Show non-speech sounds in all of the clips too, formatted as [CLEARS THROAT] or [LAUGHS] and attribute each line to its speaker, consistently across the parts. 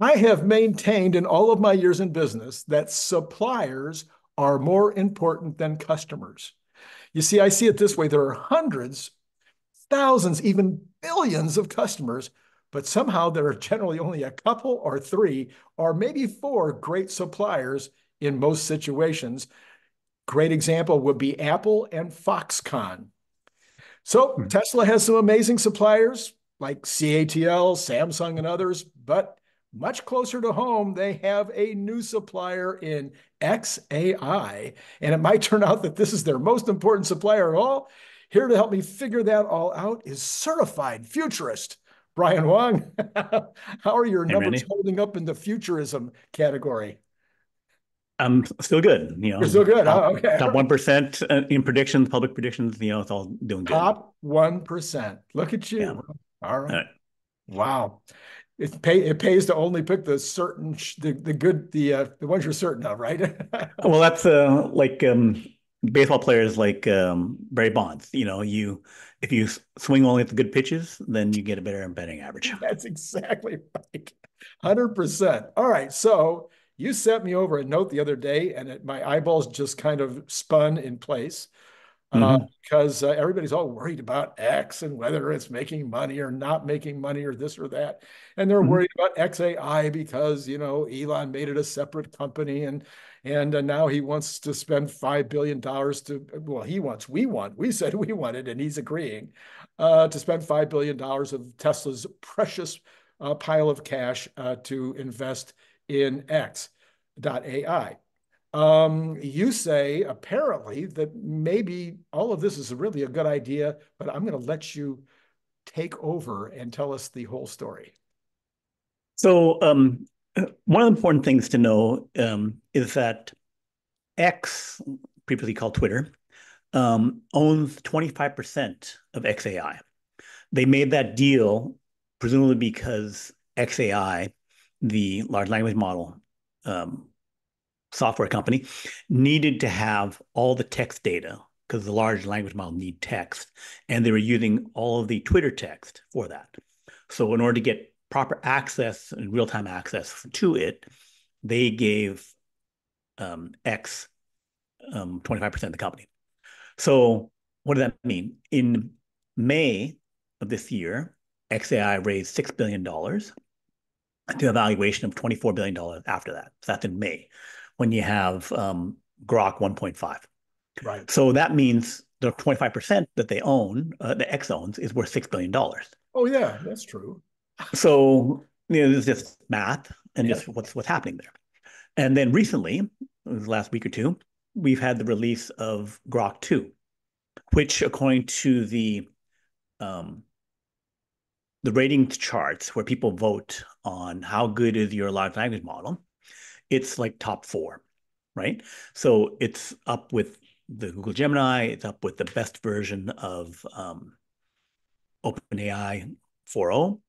Speaker 1: I have maintained in all of my years in business that suppliers are more important than customers. You see, I see it this way there are hundreds, thousands, even billions of customers, but somehow there are generally only a couple or three or maybe four great suppliers in most situations. Great example would be Apple and Foxconn. So hmm. Tesla has some amazing suppliers like CATL, Samsung, and others, but much closer to home, they have a new supplier in XAI, and it might turn out that this is their most important supplier of all. Here to help me figure that all out is certified futurist Brian Wang. [LAUGHS] How are your hey, numbers Randy. holding up in the futurism category?
Speaker 2: I'm still good. You know,
Speaker 1: You're still good.
Speaker 2: Top,
Speaker 1: oh, okay.
Speaker 2: Top one percent uh, in predictions, public predictions. You know, it's all doing good.
Speaker 1: Top one percent. Look at you. Yeah. All right. All right. Wow it pay it pays to only pick the certain the the good the uh, the ones you're certain of, right? [LAUGHS]
Speaker 2: well, that's uh, like um, baseball players like um, Barry Bonds. You know, you if you swing only at the good pitches, then you get a better betting average. [LAUGHS]
Speaker 1: That's exactly right, hundred percent. All right, so you sent me over a note the other day, and it, my eyeballs just kind of spun in place mm-hmm. because uh, everybody's all worried about X and whether it's making money or not making money or this or that. And they're mm-hmm. worried about XAI because, you know, Elon made it a separate company and and uh, now he wants to spend $5 billion to, well, he wants, we want, we said [LAUGHS] we wanted, and he's agreeing uh, to spend $5 billion of Tesla's precious uh, pile of cash uh, to invest in X.ai. Um, you say apparently that maybe all of this is really a good idea, but I'm going to let you take over and tell us the whole story.
Speaker 2: So, um, one of the important things to know um, is that X, previously called Twitter, um, owns 25% of XAI. They made that deal presumably because XAI, the large language model, um, software company needed to have all the text data because the large language model need text and they were using all of the twitter text for that. So in order to get proper access and real-time access to it they gave um, x um, 25% of the company. So what does that mean? In may of this year xai raised $6 billion to a valuation of $24 billion after that. So that's in may when you have um, Grok 1.5.
Speaker 1: Right.
Speaker 2: So that means the 25% that they own, uh, the X owns, is worth $6 billion.
Speaker 1: Oh, yeah, that's true.
Speaker 2: so, you know, it's just math and yeah. just what's, what's happening there. And then recently, last week or two, we've had the release of Grok 2, which, according to the um, the ratings charts where people vote on how good is your large language model, it's like top four, right? So it's up with the Google Gemini, it's up with the best version of um, OpenAI 4.0,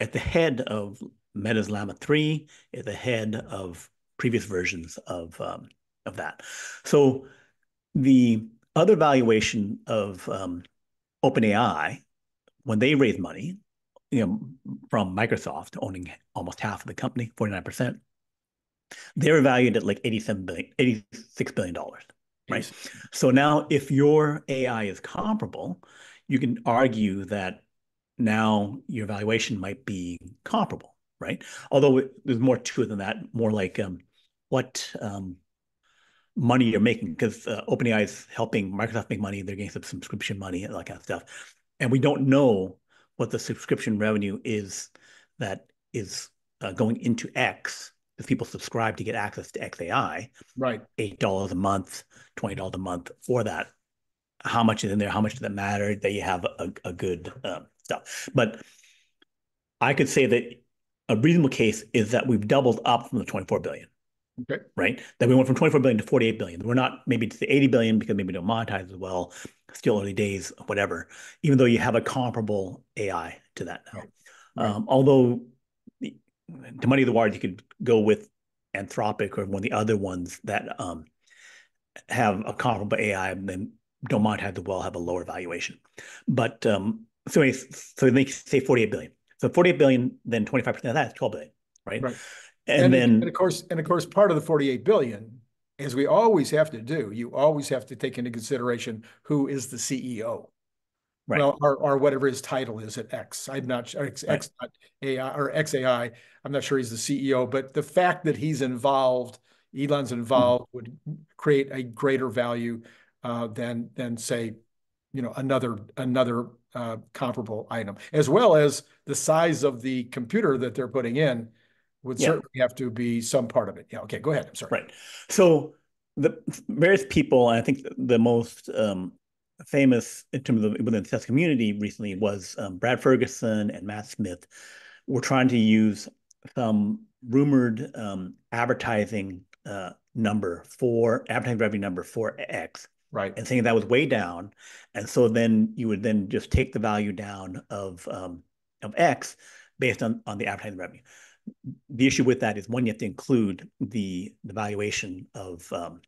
Speaker 2: at the head of Meta's Llama 3, at the head of previous versions of, um, of that. So the other valuation of um, OpenAI, when they raised money, you know, from Microsoft owning almost half of the company, 49%, they're valued at like 87 billion, 86 billion dollars, right? So now if your AI is comparable, you can argue that now your valuation might be comparable, right? Although there's more to it than that, more like um, what um, money you're making, because uh, OpenAI is helping Microsoft make money. They're getting some subscription money and that kind of stuff. And we don't know what the subscription revenue is that is uh, going into X if people subscribe to get access to XAI,
Speaker 1: right?
Speaker 2: Eight dollars a month, twenty dollars a month for that. How much is in there? How much does that matter that you have a, a good um, stuff? But I could say that a reasonable case is that we've doubled up from the 24 billion.
Speaker 1: Okay.
Speaker 2: Right. That we went from 24 billion to 48 billion. We're not maybe to the 80 billion because maybe we don't monetize as well. Still early days, whatever. Even though you have a comparable AI to that now. Right. Um, although to money the waters, you could go with Anthropic or one of the other ones that um, have a comparable AI and then don't monetize the well have a lower valuation. But um, so, anyways, so they say 48 billion. So 48 billion, then 25% of that is 12 billion. right?
Speaker 1: Right.
Speaker 2: And,
Speaker 1: And,
Speaker 2: then
Speaker 1: and of course, and of course, part of the 48 billion, as we always have to do, you always have to take into consideration who is the CEO.
Speaker 2: Right.
Speaker 1: Well, or, or whatever his title is at X. I'm not sure, X,
Speaker 2: Right.
Speaker 1: X AI or XAI. I'm not sure he's the CEO, but the fact that he's involved, Elon's involved, would create a greater value uh, than than say, you know, another another uh, comparable item, as well as the size of the computer that they're putting in would
Speaker 2: Yeah.
Speaker 1: certainly have to be some part of it. Yeah. Okay. Go ahead. I'm sorry.
Speaker 2: Right. So the various people, I think the most um, famous in terms of within the test community recently was um, Brad Ferguson and Matt Smith were trying to use some rumored um, advertising uh, number for advertising revenue number for X
Speaker 1: Right.
Speaker 2: and saying that was way down. And so then you would then just take the value down of um, of X based on on the advertising revenue. The issue with that is one, you have to include the the valuation of um,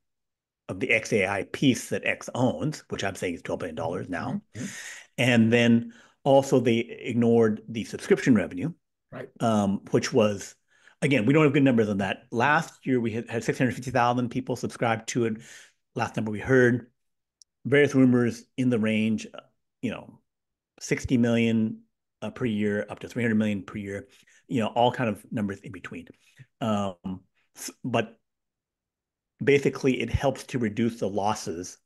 Speaker 2: of the XAI piece that X owns, which I'm saying is twelve billion dollars now,
Speaker 1: Mhm.
Speaker 2: and then also they ignored the subscription revenue,
Speaker 1: Right.
Speaker 2: um, which was again we don't have good numbers on that. Last year we had, had six hundred fifty thousand people subscribed to it. Last number we heard, various rumors in the range, uh, you know, sixty million uh, per year up to three hundred million per year, you know, all kind of numbers in between. Um, but basically, it helps to reduce the losses,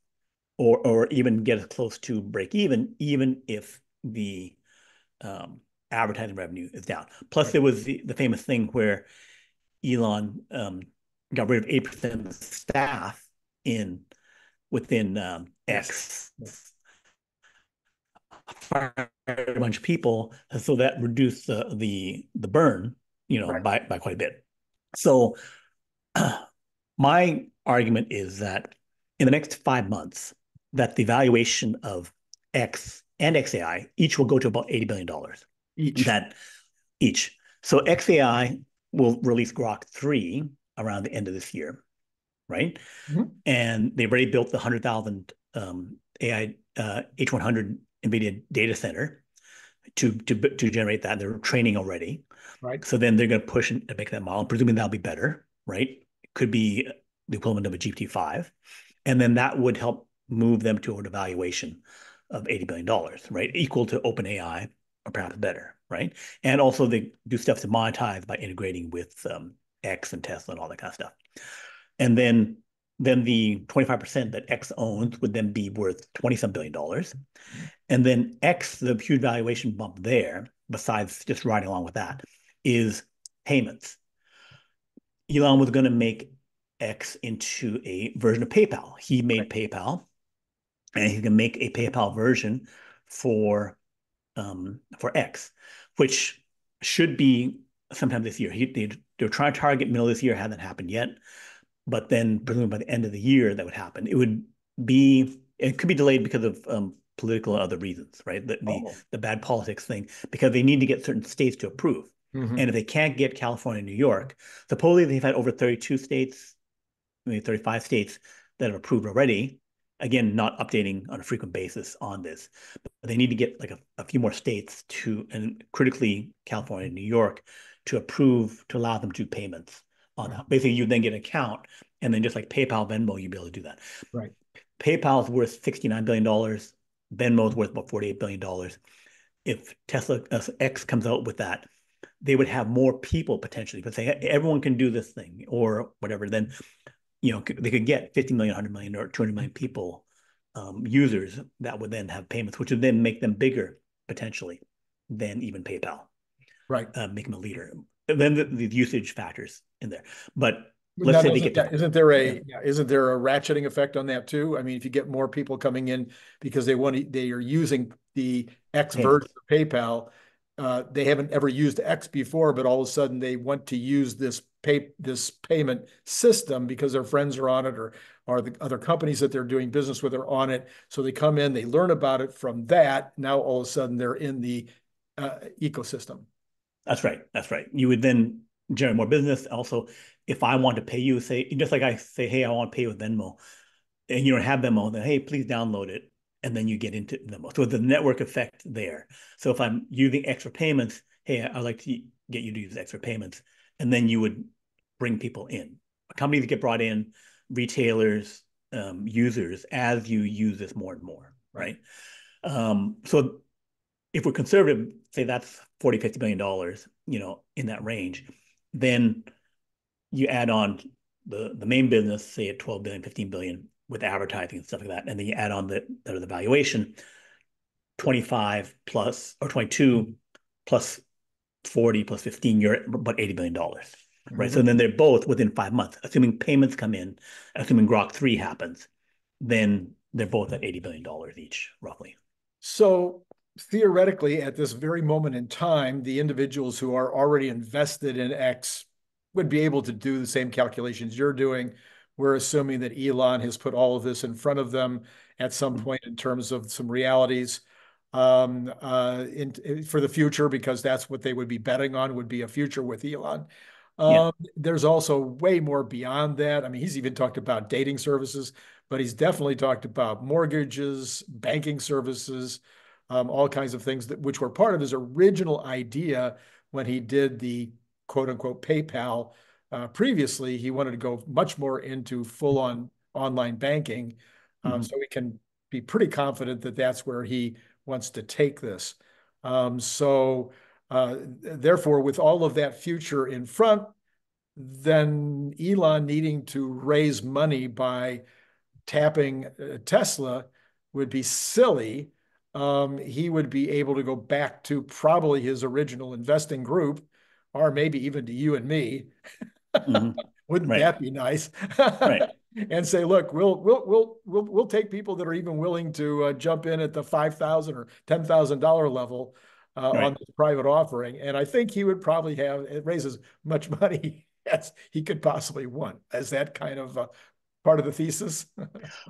Speaker 2: or or even get us close to break even, even if the um, advertising revenue is down. Plus, there was the, the famous thing where Elon um, got rid of eight percent of the staff in within um, X. Fired a bunch of people, so that reduced the the the burn, you know,
Speaker 1: Right.
Speaker 2: by by quite a bit. So, [CLEARS THROAT] my argument is that in the next five months, that the valuation of X and XAI each will go to about eighty billion dollars
Speaker 1: Each.
Speaker 2: that each. So XAI will release Grok 3 around the end of this year, right?
Speaker 1: Mhm.
Speaker 2: And they've already built the 100,000 um, AI uh, H100 NVIDIA data center to, to, to generate that. They're training already.
Speaker 1: Right.
Speaker 2: So then they're going to push and make that model. Presuming that'll be better, right? Could be the equivalent of a GPT-5. And then that would help move them toward a valuation of $80 billion, right? Equal to OpenAI or perhaps better, right? And also they do stuff to monetize by integrating with um, X and Tesla and all that kind of stuff. And then then the 25% that X owns would then be worth 20 some billion dollars. And then X, the huge valuation bump there, besides just riding along with that, is payments. Elon was going to make X into a version of PayPal. He made PayPal, and he can make a PayPal version for um, for X, which should be sometime this year. He, they, they're trying to target middle of this year. Hasn't happened yet, but then presumably by the end of the year that would happen. It would be it could be delayed because of um, political and other reasons, right? The, the
Speaker 1: Oh.
Speaker 2: the bad politics thing because they need to get certain states to approve.
Speaker 1: Mhm.
Speaker 2: And if they can't get California and New York, supposedly they've had over 32 states, maybe 35 states that have approved already. Again, not updating on a frequent basis on this, but they need to get like a, a few more states to, and critically California and New York, to approve to allow them to do payments on that. Basically, you then get an account, and then just like PayPal, Venmo, you'd be able to do that.
Speaker 1: Right.
Speaker 2: PayPal is worth $69 billion. Venmo is worth about $48 billion. If Tesla uh, X comes out with that, they would have more people potentially, but they everyone can do this thing or whatever. Then, you know, they could get 50 million, 100 million, or 200 million people, um, users that would then have payments, which would then make them bigger potentially than even PayPal,
Speaker 1: Right.
Speaker 2: uh, make them a leader. And then the, the usage factors in there. But let's say they
Speaker 1: isn't
Speaker 2: get
Speaker 1: that- Isn't there a,
Speaker 2: Yeah.
Speaker 1: yeah, isn't there a ratcheting effect on that too? I mean, if you get more people coming in because they want to, they are using the X version of PayPal. Uh, they haven't ever used X before, but all of a sudden they want to use this pay, this payment system because their friends are on it or, or the other companies that they're doing business with are on it. So they come in, they learn about it from that. Now all of a sudden they're in the uh, ecosystem.
Speaker 2: That's right. That's right. You would then generate more business. Also, if I want to pay you, say just like I say, hey, I want to pay with Venmo, and you don't have Venmo, then hey, please download it, and then you get into Venmo. So the network effect there. So if I'm using extra payments, hey, I'd like to get you to use extra payments, and then you would bring people in. Companies get brought in, retailers, um, users, as you use this more and more, right? Um, so if we're conservative, say that's 40, 50 billion dollars, you know, in that range, then you add on the the main business, say at 12 billion, 15 billion with advertising and stuff like that, and then you add on the the valuation, 25 plus or 22 plus 40 plus 15, you're about 80 billion dollars. Right. Mm-hmm. So then they're both within five months, assuming payments come in, assuming Grok 3 happens, then they're both at $80 billion each, roughly.
Speaker 1: So theoretically, at this very moment in time, the individuals who are already invested in X would be able to do the same calculations you're doing. We're assuming that Elon has put all of this in front of them at some mm-hmm. point in terms of some realities um, uh, in, for the future, because that's what they would be betting on would be a future with Elon. Um, yeah. There's also way more beyond that. I mean, he's even talked about dating services, but he's definitely talked about mortgages, banking services, um, all kinds of things that which were part of his original idea when he did the quote unquote PayPal. Uh, previously, he wanted to go much more into full on online banking. Um, mm-hmm. So we can be pretty confident that that's where he wants to take this. Um, so, uh, therefore, with all of that future in front, then Elon needing to raise money by tapping uh, Tesla would be silly. Um, he would be able to go back to probably his original investing group, or maybe even to you and me. [LAUGHS] Mm-hmm. [LAUGHS] Wouldn't right. that be nice? right. [LAUGHS] And say, look, we'll we'll we'll we'll we'll take people that are even willing to uh, jump in at the five thousand or ten thousand dollar level uh, right. on this private offering. And I think he would probably have it raises much money [LAUGHS] as he could possibly want. As that kind of uh, part of the thesis?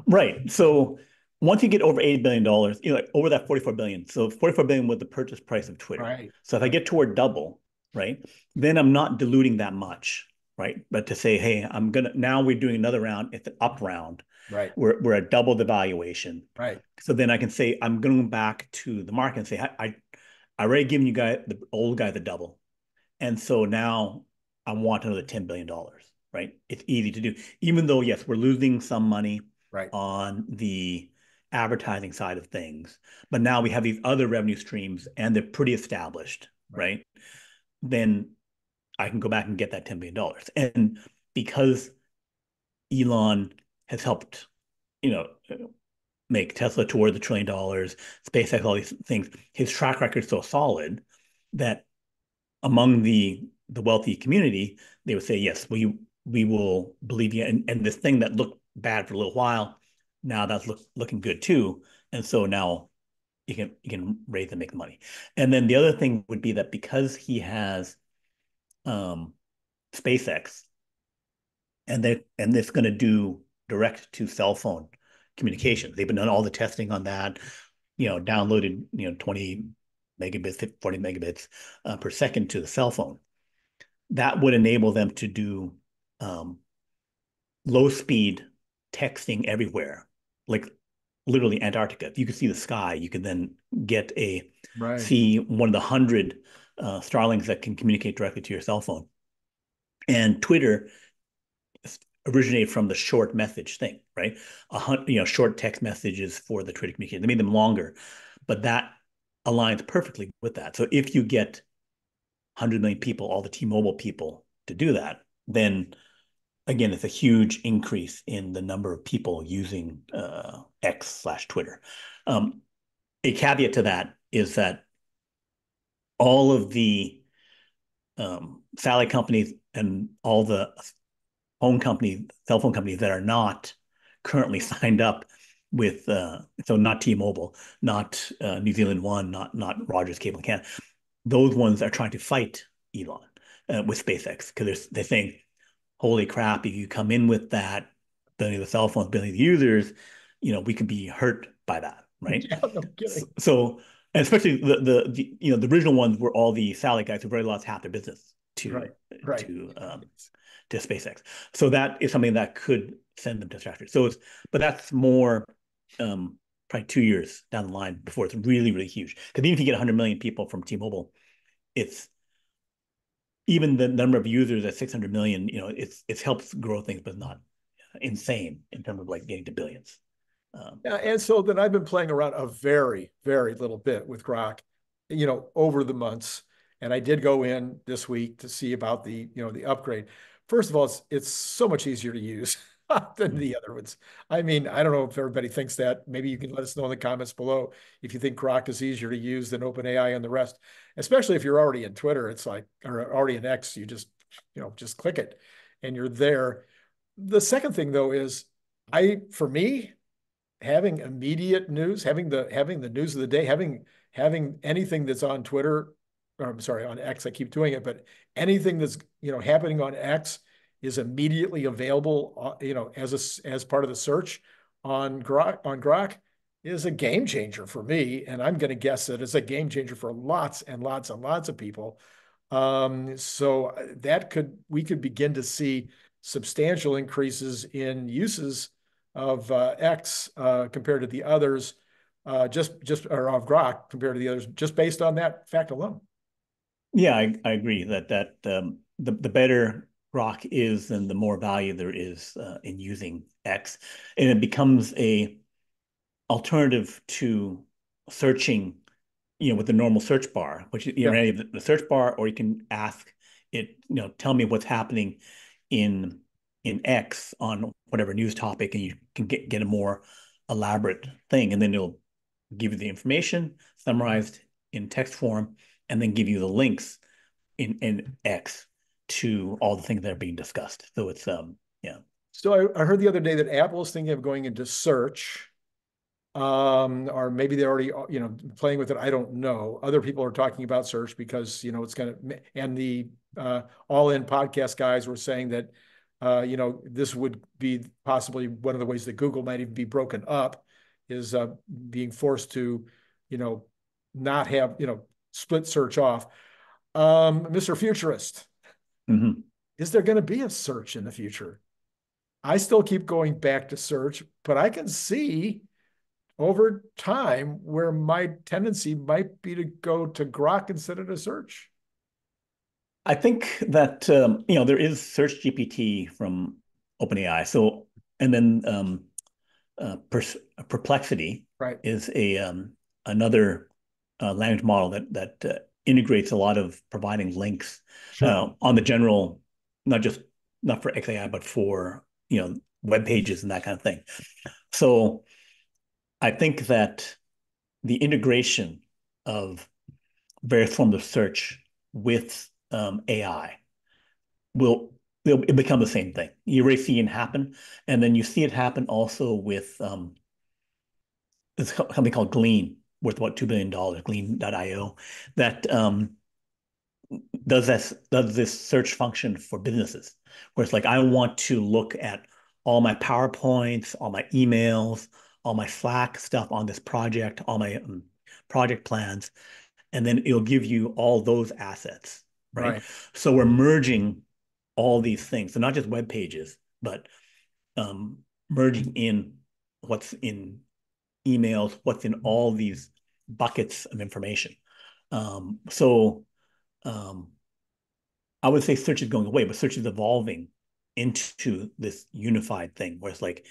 Speaker 2: right. So once you get over $80 billion, you know, like over that 44 billion. So 44 billion was the purchase price of Twitter. Right. So if I get toward double, right, then I'm not diluting that much, right? But to say, hey, I'm gonna now we're doing another round, it's an up round.
Speaker 1: Right.
Speaker 2: We're we're at double the valuation.
Speaker 1: Right.
Speaker 2: So then I can say I'm going back to the market and say, I I, I already given you guys the old guy the double. And so now I want another $10 billion right? It's easy to do, even though yes, we're losing some money
Speaker 1: right.
Speaker 2: on the advertising side of things, but now we have these other revenue streams and they're pretty established, right? right? Then I can go back and get that $10 billion. And because Elon has helped, you know, make Tesla toward the trillion dollars, SpaceX, all these things, his track record is so solid that among the the wealthy community, they would say, yes, we we will believe you. And, and this thing that looked bad for a little while, now that's look, looking good too. And so now you can you can raise and make money. And then the other thing would be that because he has um, SpaceX, and they and it's going to do direct to cell phone communication. They've been done all the testing on that. You know, downloaded you know twenty megabits, forty megabits uh, per second to the cell phone. That would enable them to do um, low speed texting everywhere, like literally Antarctica. If you could see the sky, you could then get a right. see one of the hundred uh, Starlinks that can communicate directly to your cell phone. And Twitter originated from the short message thing, right? A hun- you know, short text messages for the Twitter communication. They made them longer, but that aligns perfectly with that. So if you get 100 million people, all the T-Mobile people to do that, then again, it's a huge increase in the number of people using uh, X slash Twitter. Um, a caveat to that is that all of the um, satellite companies and all the phone company, cell phone companies that are not currently signed up with, uh, so not T-Mobile, not uh, New Zealand One, not not Rogers Cable Canada, those ones are trying to fight Elon uh, with SpaceX because they're, they're saying holy crap, if you come in with that, billion of the cell phones, billion of users, you know, we could be hurt by that, right? [LAUGHS] Yeah, no so, so especially the, the, the you know the original ones were all the satellite guys who really lost half their business to right, right. to um, to SpaceX. So that is something that could send them to stratosphere. So it's but that's more um, probably two years down the line before it's really really huge. Because even if you get 100 million people from T-Mobile, it's even the number of users at 600 million, you know, it's it's helps grow things, but not insane in terms of like getting to billions.
Speaker 1: Um, yeah, and so then I've been playing around a very, very little bit with Grok, you know, over the months. And I did go in this week to see about the, you know, the upgrade. First of all, it's it's so much easier to use [LAUGHS] than mm-hmm. the other ones. I mean, I don't know if everybody thinks that. Maybe you can let us know in the comments below if you think Grok is easier to use than OpenAI and the rest. Especially if you're already in Twitter, it's like or already in X, you just, you know, just click it and you're there. The second thing though is I for me, having immediate news, having the having the news of the day, having having anything that's on Twitter, or I'm sorry, on X, I keep doing it, but anything that's you know happening on X is immediately available, uh, you know, as a as part of the search on Grok on Grok is a game changer for me, and I'm going to guess that it's a game changer for lots and lots and lots of people. Um, so uh, that could we could begin to see substantial increases in uses of uh, X uh, compared to the others, uh, just just or of Grok compared to the others, just based on that fact alone.
Speaker 2: Yeah, I, I agree that that um, the the better Grok is, then the more value there is uh, in using X, and it becomes a alternative to searching, you know, with the normal search bar, which you know, of the search bar, or you can ask it, you know, tell me what's happening in in X on whatever news topic, and you can get get a more elaborate thing, and then it'll give you the information summarized in text form, and then give you the links in in X to all the things that are being discussed. So it's um yeah.
Speaker 1: So I, I heard the other day that Apple is thinking of going into search, um, or maybe they're already you know playing with it. I don't know. Other people are talking about search because you know it's going to and the uh, all in podcast guys were saying that uh, you know this would be possibly one of the ways that Google might even be broken up is uh, being forced to you know not have you know split search off. Um, Mr. Futurist, Mm-hmm. Is there going to be a search in the future? I still keep going back to search, but I can see over time where my tendency might be to go to Grok instead of to search.
Speaker 2: I think that um, you know there is Search GPT from OpenAI. So and then um, uh, Perplexity
Speaker 1: right.
Speaker 2: is a um, another uh, language model that that uh, integrates a lot of providing links sure. uh, on the general, not just not for XAI, but for you know web pages and that kind of thing. So I think that the integration of various forms of search with um, AI will it become the same thing. You already see it happen, and then you see it happen also with um, this company called Glean, worth about $2 billion, Glean.io, that um, does this does this search function for businesses, where it's like I want to look at all my PowerPoints, all my emails, all my Slack stuff on this project, all my um, project plans, and then it'll give you all those assets, right? right? So we're merging all these things, so not just web pages, but um, merging in what's in emails, what's in all these buckets of information. Um, so um, I would say search is going away, but search is evolving into this unified thing where it's like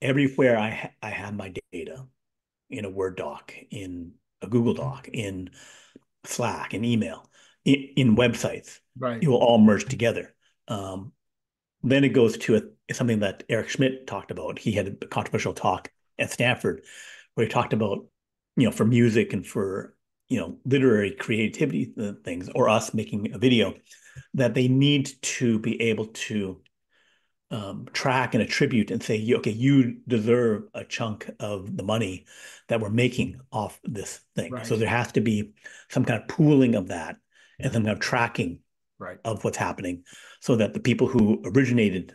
Speaker 2: everywhere I ha- I have my data in a Word doc, in a Google Doc, in Slack, in email, in, in websites,
Speaker 1: right.
Speaker 2: it will all merge together. Um, then it goes to a, something that Eric Schmidt talked about. He had a controversial talk at Stanford where he talked about you know, for music and for, you know, literary creativity things or us making a video, that they need to be able to um, track and attribute and say, okay, you deserve a chunk of the money that we're making off this thing. Right. So there has to be some kind of pooling of that and kind of tracking
Speaker 1: right.
Speaker 2: of what's happening so that the people who originated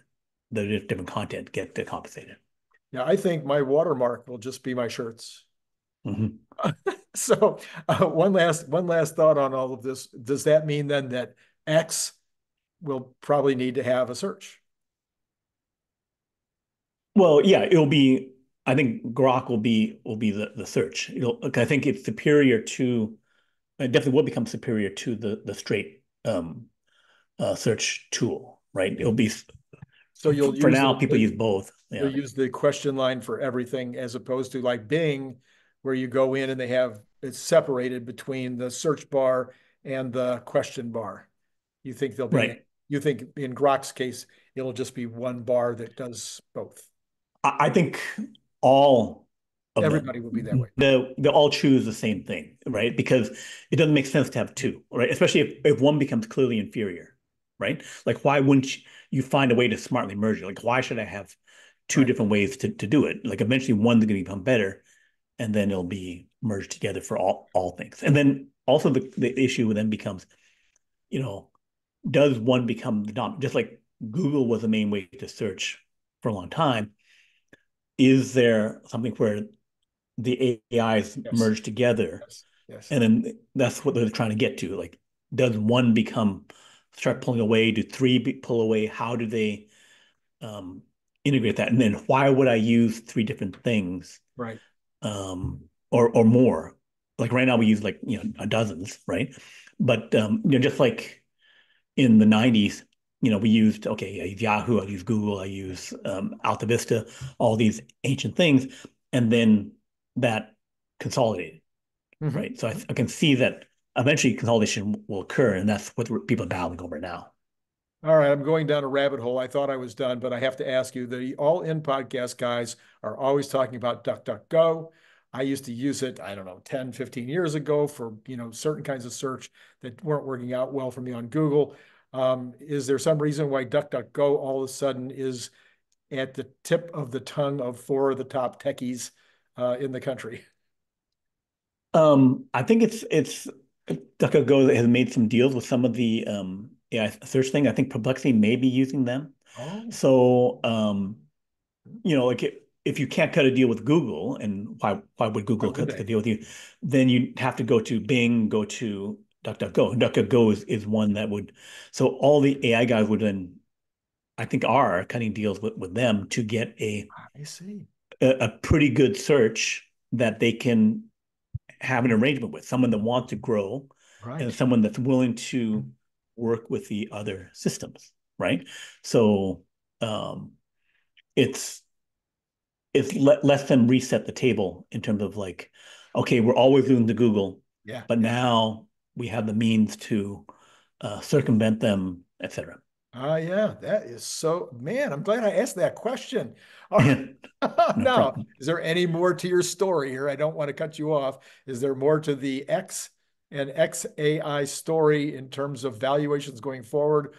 Speaker 2: the different content get compensated.
Speaker 1: Yeah, I think my watermark will just be my shirts.
Speaker 2: Mm-hmm. [LAUGHS]
Speaker 1: so uh, one last one last thought on all of this. Does that mean then that X will probably need to have a search?
Speaker 2: Well, yeah, it'll be. I think Grok will be will be the the search. It'll, I think it's superior to. It definitely will become superior to the the straight um, uh, search tool, right? It'll be
Speaker 1: so you'll
Speaker 2: for now. The, people use both.
Speaker 1: Yeah. You'll use the question line for everything, as opposed to like Bing, where you go in and they have it's separated between the search bar and the question bar. You think they'll be right. You think in Grok's case, it'll just be one bar that does both.
Speaker 2: I think all
Speaker 1: everybody will be that way.
Speaker 2: They they all choose the same thing, right? Because it doesn't make sense to have two, right? Especially if, if one becomes clearly inferior, right? Like why wouldn't you find a way to smartly merge it? Like why should I have two right. different ways to, to do it? Like eventually one's going to become better, and then it'll be merged together for all all things. And then also the the issue then becomes, you know, does one become the dom? Just like Google was the main way to search for a long time. Is there something where the AIs yes. merge together? Yes. yes. And then that's what they're trying to get to. Like, does one become start pulling away? Do three pull away? How do they um, integrate that? And then why would I use three different things?
Speaker 1: Right.
Speaker 2: Um, or or more. Like right now we use like you know dozens, right? But um, you know, just like in the 90s, you know, we used, okay, I use Yahoo, I use Google, I use um, Alta Vista, all these ancient things. And then that consolidated, mm-hmm. right? So I, I, can see that eventually consolidation will occur. And that's what people are battling over now.
Speaker 1: All right, I'm going down a rabbit hole. I thought I was done, but I have to ask you the all in podcast guys are always talking about DuckDuckGo. I used to use it, I don't know, 10, 15 years ago for, you know, certain kinds of search that weren't working out well for me on Google. Um, is there some reason why DuckDuckGo all of a sudden is at the tip of the tongue of four of the top techies uh, in the country?
Speaker 2: Um, I think it's it's DuckDuckGo has made some deals with some of the um, AI search thing. I think Perplexity may be using them. Oh. So, um, you know, like it, if you can't cut a deal with Google, and why why would Google cut a deal with you? Then you have to go to Bing, go to DuckDuckGo. DuckDuckGo is, is one that would. So all the AI guys would then, I think, are cutting deals with, with them to get a.
Speaker 1: I see.
Speaker 2: A, a pretty good search that they can have an arrangement with someone that wants to grow, right. and someone that's willing to work with the other systems, right? So um, it's it's let, let them reset the table in terms of like, okay, we're always doing the Google,
Speaker 1: yeah,
Speaker 2: but now we have the means to uh, circumvent them, etc.
Speaker 1: Ah, uh, yeah, that is so. Man, I'm glad I asked that question. [LAUGHS] no [LAUGHS] now, is there any more to your story here? I don't want to cut you off. Is there more to the X and XAI story in terms of valuations going forward?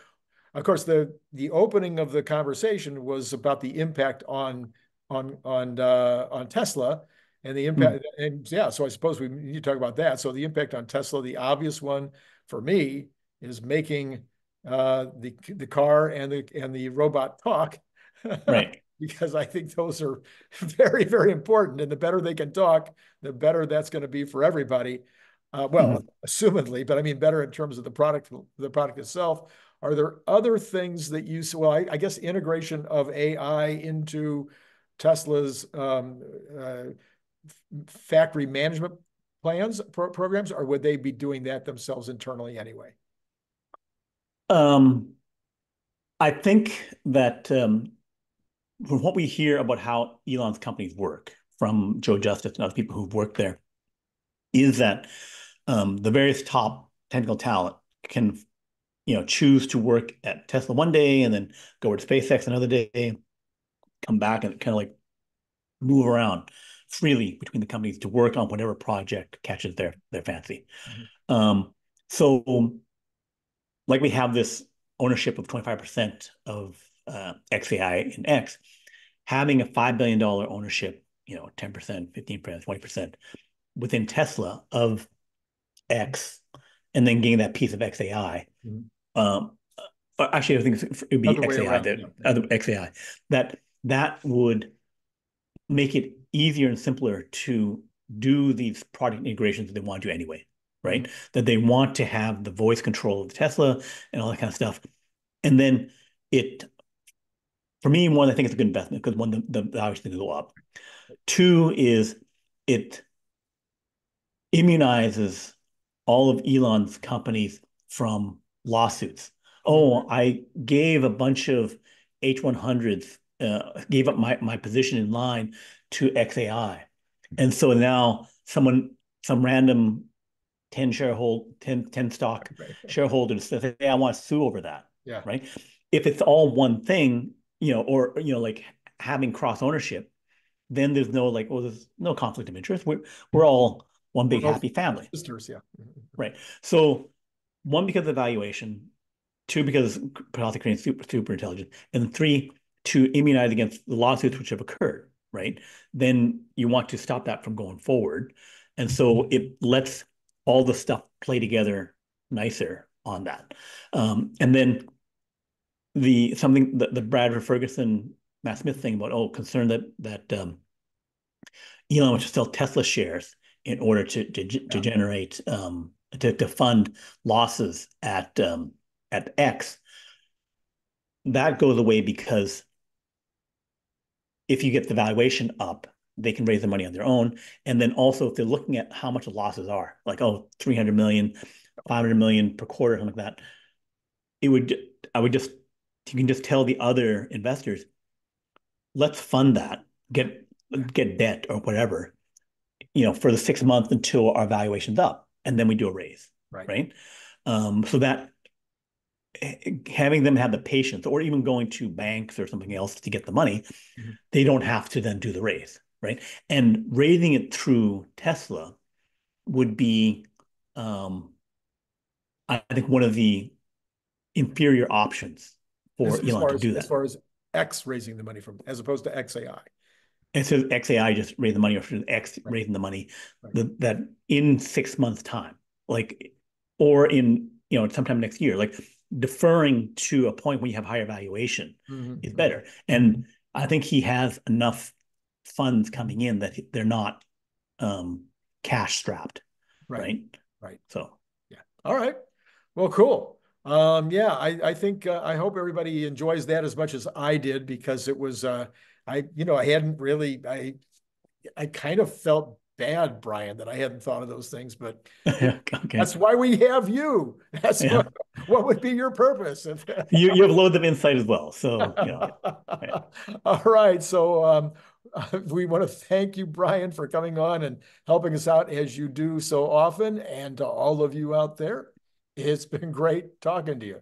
Speaker 1: Of course, the the opening of the conversation was about the impact on on on uh, on Tesla and the impact. Mm. And yeah, so I suppose we need to talk about that. So the impact on Tesla, the obvious one for me is making uh, the the car and the and the robot talk,
Speaker 2: right? [LAUGHS]
Speaker 1: because I think those are [LAUGHS] very very important, and the better they can talk, the better that's going to be for everybody. Uh, well, mm. assumedly, but I mean better in terms of the product, the product itself. Are there other things that you? Well, I, I guess integration of AI into Tesla's um, uh, factory management plans pro programs, or would they be doing that themselves internally anyway?
Speaker 2: Um, I think that um, from what we hear about how Elon's companies work from Joe Justice and other people who've worked there, is that um, the various top technical talent can, you know, choose to work at Tesla one day and then go over to SpaceX another day, come back and kind of like move around freely between the companies to work on whatever project catches their their fancy. Mm-hmm. Um, so, like we have this ownership of 25% of uh, XAI in X, having a $5 billion ownership, you know, 10%, 15%, 20% within Tesla of X, and then getting that piece of XAI. Mm-hmm. Um, uh, actually, I think it would be XAI, that, uh, XAI, that that would make it easier and simpler to do these product integrations that they want to do anyway, right? Mm-hmm. That they want to have the voice control of the Tesla and all that kind of stuff. And then it, for me, one, I think it's a good investment because one, the, the values things go up. Two is it immunizes all of Elon's companies from lawsuits oh, I gave a bunch of H100s, uh, gave up my, my position in line to XAI. And so now someone, some random 10 shareholder, 10, 10 stock right. shareholders hey, I want to sue over that.
Speaker 1: Yeah.
Speaker 2: Right. If it's all one thing, you know, or, you know, like having cross ownership, then there's no like, well, there's no conflict of interest. We're, we're all one big happy family.
Speaker 1: Sisters, yeah. Mm-hmm, mm-hmm.
Speaker 2: Right. So one, because of valuation, two, because Crane is super, super intelligent, and three, to immunize against the lawsuits which have occurred, right? Then you want to stop that from going forward. And so it lets all the stuff play together nicer on that. Um, and then the something the, the Bradford Ferguson Matt Smith thing about oh concern that that um, Elon wants to sell Tesla shares in order to to, yeah. generate um, to to fund losses at um, at X. That goes away because if you get the valuation up, they can raise the money on their own. And then also if they're looking at how much the losses are, like, oh, 300 million, 500 million per quarter, something like that, it would, I would just, you can just tell the other investors, let's fund that, get, get debt or whatever, you know, for the six months until our valuation's up. And then we do a raise.
Speaker 1: Right.
Speaker 2: Right. Um, so that having them have the patience or even going to banks or something else to get the money, mm-hmm. they don't have to then do the raise right? And raising it through Tesla would be, um, I think, one of the inferior options for as, Elon as to
Speaker 1: as,
Speaker 2: do that.
Speaker 1: As far as X raising the money from, as opposed to XAI.
Speaker 2: And so XAI just raised the money, or X right. raising the money, right. the, that in six months' time, like, or in you know sometime next year, like deferring to a point when you have higher valuation mm-hmm. is better. And I think he has enough funds coming in that they're not um, cash strapped.
Speaker 1: Right.
Speaker 2: Right.
Speaker 1: Right.
Speaker 2: So,
Speaker 1: yeah. All right. Well, cool. Um, yeah, I, I think uh, I hope everybody enjoys that as much as I did because it was uh, I you know I hadn't really I I kind of felt bad, Brian, that I hadn't thought of those things, but [LAUGHS] okay. that's why we have you. That's yeah. what, what, would be your purpose.
Speaker 2: you, you have loads of insight as well. So, you know, [LAUGHS]
Speaker 1: all right. So, um, [LAUGHS] we want to thank you, Brian, for coming on and helping us out as you do so often. And to all of you out there, it's been great talking to you.